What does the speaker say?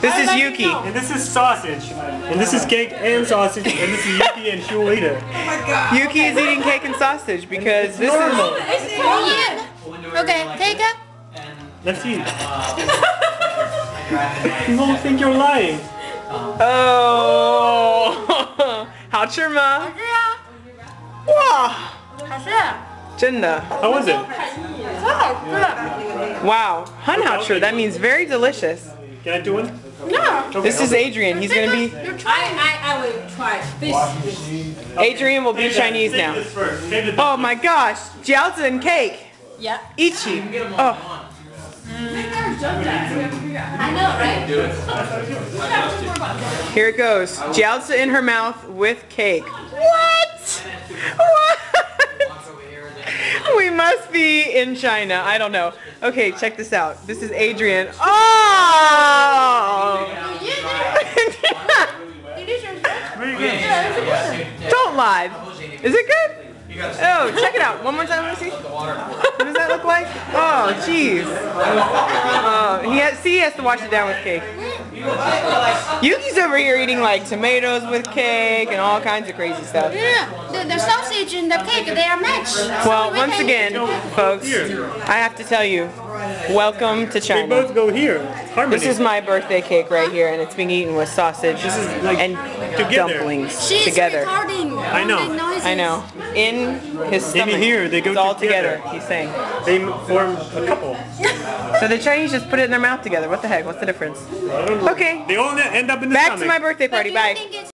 This I is like Yuki. it now. And this is sausage. And this is cake and sausage. And this is Yuki and she will eat it. Yuki is eating cake and sausage because this is. Normal. Yeah. Okay, take it. Let's eat. People think you're lying. Oh，好吃吗？好吃啊，哇，好吃，真的。 How was it? 超好吃。 Wow，很好吃。That means very delicious. Can I do one? No. This is Adrian. He's gonna be. You're I, trying. I, I will try this. Adrian will be Save Chinese now. this first. Save the Oh my gosh, jiaozi and cake. Yeah. Ichi. Oh, I know, right? here it goes. Jiaozi in her mouth with cake. What? What? We must be in China. I don't know. Okay, check this out. This is Adrian. Oh! Very good. Don't lie. Is it good? Oh, check it out. One more time. Let me see. What does that look like? Oh, jeez. Oh, he has, see, he has to wash it down with cake. Yuki's over here eating like tomatoes with cake and all kinds of crazy stuff. Yeah, the, the sausage and the cake, they are matched. Well, So we once can- again, folks, I have to tell you, welcome to China. They both go here. Harmony. This is my birthday cake right here, and it's being eaten with sausage like and together. dumplings She's together. recording. I know. all the noises. I know. In his stomach. In here, they go it's all together. together. He's saying. They form a couple. So the Chinese just put it in their mouth together. What the heck? What's the difference? I don't know. Okay. They all end up in the Back stomach. to my birthday party. Bye. think it's